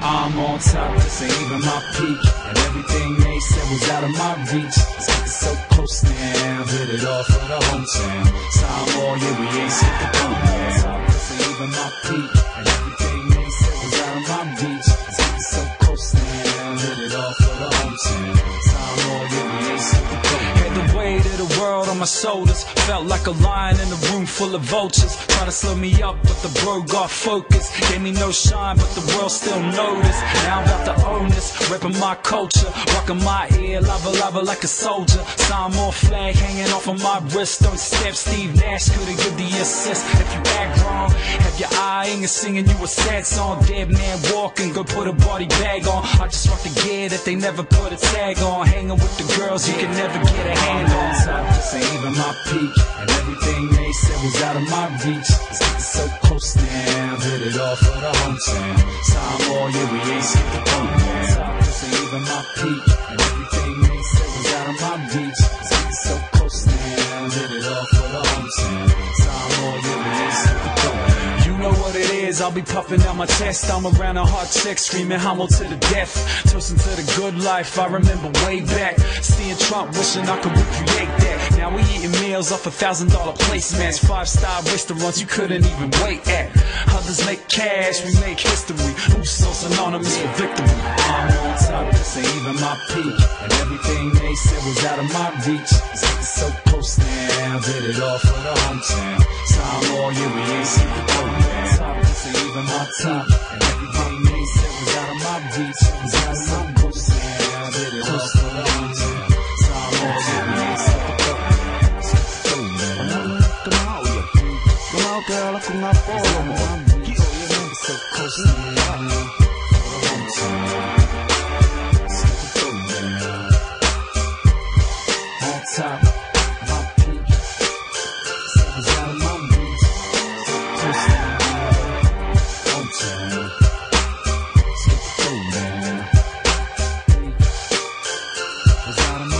I'm on top, even my peak. And everything they said was out of my reach. It's so close now, hit it off for the hometown. Time all year, we ain't skipped the boat now. Top, even my peak. And everything my shoulders. Felt like a lion in a room full of vultures. Try to slow me up, but the bro got focus. Gave me no shine, but the world still noticed. Now I'm about to own this, repping my culture. Rocking my ear, lava lava like a soldier. Samoan flag hanging off of my wrist. Don't step, Steve Nash couldn't give the assist. If you act wrong, have your eye and singing you a sad song. Dead man walking, go put a body bag on. I just rock the gear that they never put a tag on. Hanging with the girls you can never get a hand on. Even my peak. And everything they said was out of my reach. It's getting so close now, hit it off for the hometown. Time all year, we ain't the boat now. Even my peak. And everything they said was out of my reach. I'll be puffing out my chest. I'm around a hard check screaming homo to the death. Toasting to the good life, I remember way back. Seeing Trump, wishing I could recreate that. Now we eating meals off a thousand dollar placemats. Five star restaurants you couldn't even wait at. Others make cash, we make history. Who's so synonymous with victory? I'm on top, this ain't even my peak. And everything they said was out of my reach. It's getting so close now, did it all for the hometown. Time all year, we ain't skipped the ain't my top. And everything they said was out of my reach. It's getting so close now, hit it off for the hometown. Time all boat now. Come out, girl, mo. It's so close now. Cause I don't know